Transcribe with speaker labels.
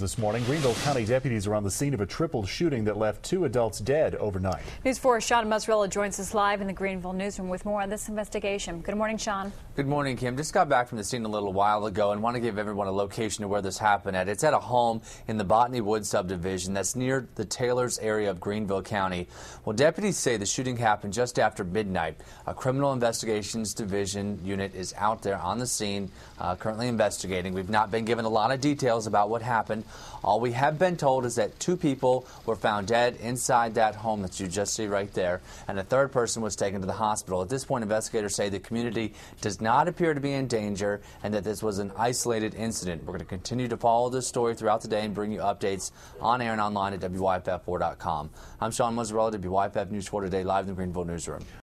Speaker 1: This morning, Greenville County deputies are on the scene of a triple shooting that left two adults dead overnight.
Speaker 2: News 4 Sean Muzzarella joins us live in the Greenville newsroom with more on this investigation. Good morning, Sean.
Speaker 3: Good morning, Kim. Just got back from the scene a little while ago and want to give everyone a location of where this happened at. It's at a home in the Botany Wood subdivision that's near the Taylors area of Greenville County. Well, deputies say the shooting happened just after midnight. A criminal investigations division unit is out there on the scene, uh, currently investigating. We've not been given a lot of details about what happened. All we have been told is that two people were found dead inside that home that you just see right there, and a third person was taken to the hospital. At this point, investigators say the community does not appear to be in danger and that this was an isolated incident. We're going to continue to follow this story throughout the day and bring you updates on air and online at WYFF4.com. I'm Sean Muzzarella, WYFF News 4 Today, live in the Greenville newsroom.